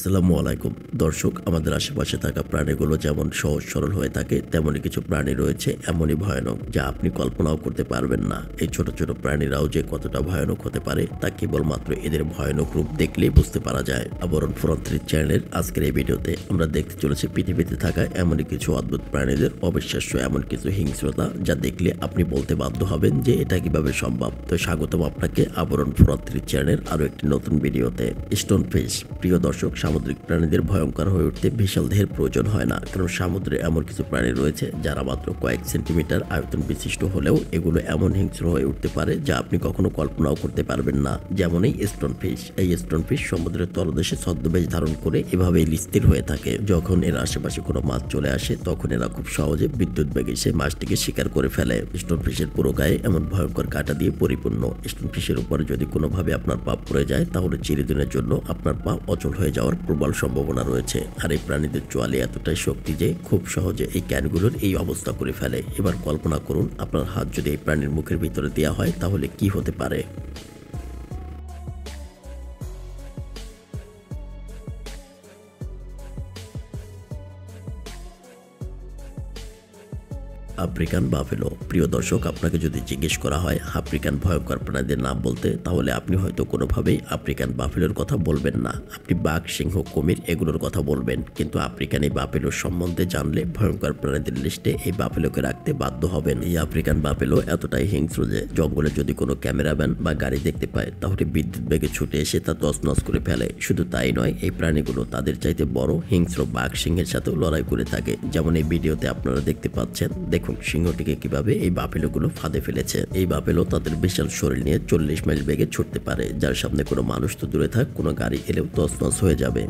আসসালামু আলাইকুম। দর্শক, আমাদের আশেপাশে থাকা প্রাণীগুলো যেমন সহজ সরল হয়ে থাকে তেমনই কিছু প্রাণী রয়েছে এমনই ভয়ানক যা আপনি কল্পনাও করতে পারবেন না। এই ছোট ছোট প্রাণীরাও যে কতটা ভয়ানক হতে পারে তা কেবলমাত্র এদের ভয়ানক রূপ দেখলেই বুঝতে পারা যায়। আবরণ ফ্রন্টের চ্যানেলের আজকের এই ভিডিওতে আমরা দেখতে চলেছি পৃথিবীতে থাকা এমনই কিছু অদ্ভুত প্রাণীদের অবিশ্বাস্য এমন কিছু হিংস্রতা যা দেখলে আপনি বলতে বাধ্য হবেন যে এটা কীভাবে সম্ভব। তো স্বাগতম আপনাকে আবরণ ফ্রন্টের চ্যানেলের আরও একটি নতুন ভিডিওতে। স্টোন ফিশ প্রিয় দর্শক সামুদ্রিক প্রাণীদের ভয়ঙ্কর হয়ে উঠতে বিশাল দেহের প্রয়োজন হয় না। কারণ সমুদ্রে এমন কিছু প্রাণী রয়েছে যারা মাত্র কয়েক সেন্টিমিটার আয়তন বিশিষ্ট হলেও এগুলো এমন হিংস্র হয়ে উঠতে পারে যা আপনি কখনো কল্পনাও করতে পারবেন না। যেমন এই স্টোন ফিশ এই স্টোন ফিশ সমুদ্রের তলদেশে ছদ্মবেশ ধারণ করে এভাবেই স্থির হয়ে থাকে। যখন এর আশেপাশে কোনো মাছ চলে আসে, তখন এরা খুব সহজে বিদ্যুৎ বেগে সেই মাছটিকে শিকার করে ফেলে। স্টোন ফিশের পুরো গায়ে এমন ভয়ঙ্কর কাটা দিয়ে পরিপূর্ণ। স্টোন ফিশের উপরে যদি কোনোভাবে আপনার পা পড়ে যায়, তাহলে চিরদিনের জন্য আপনার পা অচল হয়ে যাওয়ার প্রবল সম্ভাবনা রয়েছে। আর এই প্রাণীদের চোয়ালে এতটাই শক্তি যে খুব সহজে এই ক্যানগুলোর এই অবস্থা করে ফেলে। এবার কল্পনা করুন, আপনার হাত যদি এই প্রাণীর মুখের ভিতরে দেওয়া হয়, তাহলে কি হতে পারে? African buffalo. প্রিয় দর্শক, আপনাকে যদি জিজ্ঞেস করা হয় আফ্রিকান ভয়ঙ্কর প্রাণীদের নাম বলতে, তাহলে আপনি হয়তো কোনোভাবেই আফ্রিকান বাফেলোর কথা বলবেন না। আপনি বাঘ, সিংহ, কুমির এগুলোর কথা বলবেন, কিন্তু আফ্রিকান এই বাফেলোর সম্বন্ধে জানলে ভয়ঙ্কর প্রাণীদের লিস্টে এই বাফেলোকে রাখতে বাধ্য হবেন। এই আফ্রিকান বাফেলো এতটাই হিংস্র যে, জঙ্গলে যদি কোনো ক্যামেরাম্যান বা গাড়ি দেখতে পায়, তাহলে বিদ্যুৎ বেগে ছুটে এসে তা তছনছ করে ফেলে। শুধু তাই নয়, এই প্রাণীগুলো তাদের চাইতে বড়, হিংস্র বাঘ, সিংহের সাথেও লড়াই করে থাকে। যেমন এই ভিডিওতে আপনারা দেখতে পাচ্ছেন, দেখুন। সিংহটিকে কীভাবে এই বাপেলোগুলো ফাঁদে ফেলেছে। এই বাপেলো তাদের বিশাল শরীর নিয়ে চল্লিশ মাইল বেগে ছুটতে পারে। যার সামনে কোনো মানুষ তো দূরে থাক, কোনো গাড়ি এলেও তসনস হয়ে যাবে।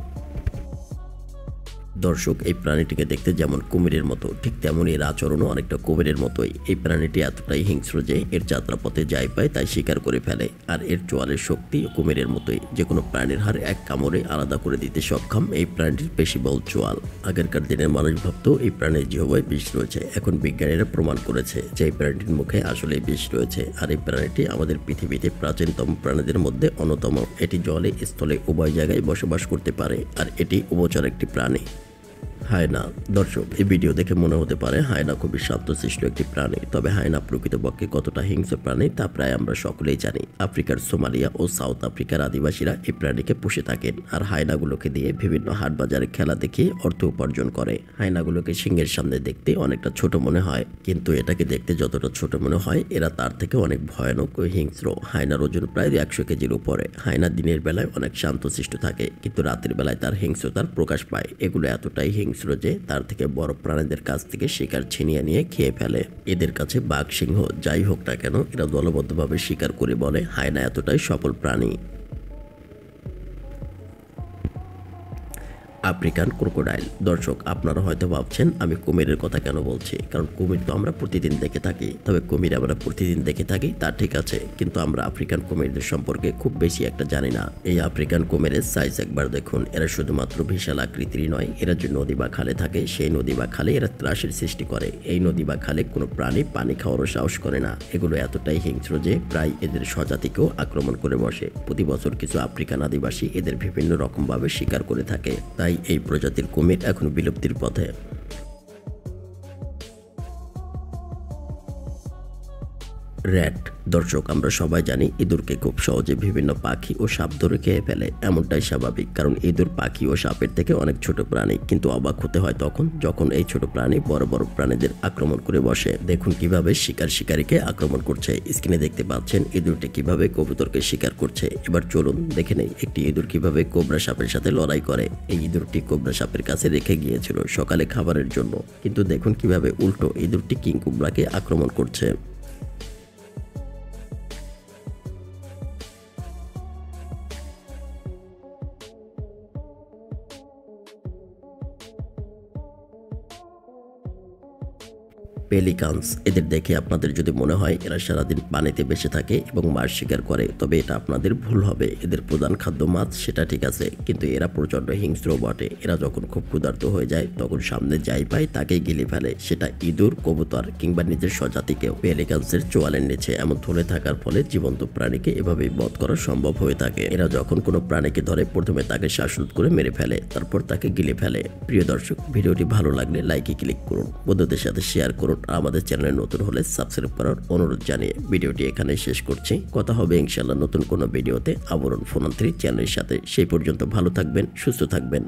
দর্শক, এই প্রাণীটিকে দেখতে যেমন কুমিরের মতো, ঠিক তেমনই এর আচরণও অনেকটা কুমিরের মতোই। এই প্রাণীটি এতটাই হিংস্র যে এর যাত্রাপথে যাই পায় তাই শিকার করে ফেলে, আর এর চোয়ালের শক্তি কুমিরের মতোই। যে কোনো প্রাণীর হার এক কামড়ে আলাদা করে দিতে সক্ষম এই প্রাণীটির পেশিবল চোয়াল। আগেরকার দিনের মানুষ ভাবত এই প্রাণীর জিহবায় বিষ রয়েছে, এখন বিজ্ঞানীরা প্রমাণ করেছে যে এই প্রাণীটির মুখে আসলে বিষ রয়েছে, আর এই প্রাণীটি আমাদের পৃথিবীতে প্রাচীনতম প্রাণীদের মধ্যে অন্যতম। এটি জলে, স্থলে, উভয় জায়গায় বসবাস করতে পারে, আর এটি উভচর একটি প্রাণী। হায়না, দর্শক, এই ভিডিও দেখে মনে হতে পারে হায়না খুবই শান্তশিষ্ট একটি প্রাণী, তবে হায়না প্রকৃতপক্ষে কতটা হিংস্র প্রাণী তা প্রায় আমরা সকলেই জানি। আফ্রিকার সোমালিয়া ও সাউথ আফ্রিকার আদিবাসীরা এই প্রাণীকে পুষে থাকেন আর হায়নাগুলোকে দিয়ে বিভিন্ন হাট বাজারে খেলা দেখিয়ে অর্থ উপার্জন করে। হায়নাগুলোকে সিংহের সামনে দেখতে অনেকটা ছোট মনে হয়, কিন্তু এটাকে দেখতে যতটা ছোট মনে হয়, এরা তার থেকে অনেক ভয়ানক ও হিংস্র। হায়নার ওজন প্রায় একশো কেজির উপরে। হায়না দিনের বেলায় অনেক শান্তশিষ্ট থাকে, কিন্তু রাতের বেলায় তার হিংস্রতার প্রকাশ পায়। এগুলো এতটাই হিংস্র হিংস্র যে তার থেকে বড় প্রাণীদের কাছ থেকে শিকার ছিনিয়ে নিয়ে খেয়ে ফেলে। এদের কাছে বাঘ, সিংহ, যাই হোক না কেন, এরা দলবদ্ধভাবে শিকার করে বলে হায়না এতটাই সফল প্রাণী। African crocodile. দর্শক, আপনারা হয়তো ভাবছেন, আমি কুমিরের কথা কেন বলছি? কারণ কুমির তো আমরা প্রতিদিন দেখে থাকি। তবে কুমির আমরা প্রতিদিন দেখে থাকি, তা ঠিক আছে। কিন্তু আমরা আফ্রিকান কুমিরদের সম্পর্কে খুব বেশি একটা জানি না। এই আফ্রিকান কুমিরের সাইজ একবার দেখুন। এরা শুধুমাত্র বিশাল আকৃতির নয়, এরা যে নদী বা খালে থাকে, সেই নদী বা খালে এরা ত্রাসের সৃষ্টি করে। এই নদী বা খালে কোনো প্রাণী পানি খাওয়ারও সাহস করে না। এগুলো এতটাই হিংস্র যে প্রায় এদের স্বজাতিকেও আক্রমণ করে বসে। প্রতি বছর কিছু আফ্রিকান আদিবাসী এদের বিভিন্ন রকমভাবে শিকার করে থাকে। তাই এই প্রজাতির কুমির এখন বিলুপ্তির পথে। র্যাট। দর্শক, আমরা সবাই জানি ইঁদুরকে খুব সহজে বিভিন্ন পাখি ও সাপ ধরে খেয়ে ফেলে। এমনটাই স্বাভাবিক, কারণ ইঁদুর পাখি ও সাপের থেকে অনেক ছোট প্রাণী। কিন্তু অবাক হতে হয় তখন, যখন এই ছোট প্রাণী বড় বড় প্রাণীদের আক্রমণ করে বসে। দেখুন কীভাবে শিকার শিকারীকে আক্রমণ করছে। স্ক্রিনে দেখতে পাচ্ছেন ইঁদুরটি কীভাবে কবুতরকে শিকার করছে। এবার চলুন দেখে নেই, একটি ইঁদুর কীভাবে কোবরা সাপের সাথে লড়াই করে। এই ইঁদুরটি কোবরা সাপের কাছে রেখে গিয়েছিল সকালে খাবারের জন্য। কিন্তু দেখুন কীভাবে উল্টো ইঁদুরটি কিং কুবরাকে আক্রমণ করছে। পেলিকান্স, এদের দেখে আপনাদের যদি মনে হয় এরা সারাদিন পানিতে বেঁচে থাকে এবং মাছ শিকার করে, তবে এটা আপনাদের ভুল হবে। এদের প্রধান খাদ্য মাছ, সেটা ঠিক আছে, কিন্তু এরা প্রচণ্ড হিংস্র বটে। এরা যখন খুব ক্ষুধার্ত হয়ে যায়, তখন সামনে যাই পায় তাকে গিলে ফেলে। সেটা ইঁদুর, কবুতর কিংবা নিজের স্বজাতিকেও পেলিকান্সের চোয়ালের নিচে এমন ধরে থাকার ফলে জীবন্ত প্রাণীকে এভাবেই বধ করা সম্ভব হয়ে থাকে। এরা যখন কোনো প্রাণীকে ধরে, প্রথমে তাকে শ্বাসরোধ করে মেরে ফেলে, তারপর তাকে গিলে ফেলে। প্রিয় দর্শক, ভিডিওটি ভালো লাগলে লাইকে ক্লিক করুন। বন্ধুদের সাথে শেয়ার করুন। আমাদের চ্যানেলে নতুন হলে সাবস্ক্রাইব করার অনুরোধ জানিয়ে ভিডিওটি এখানে শেষ করছি। কথা হবে ইনশাল্লাহ নতুন কোনো ভিডিওতে। আবরণ ফোনান্ত্রী চ্যানেলের সাথে। সেই পর্যন্ত ভালো থাকবেন, সুস্থ থাকবেন।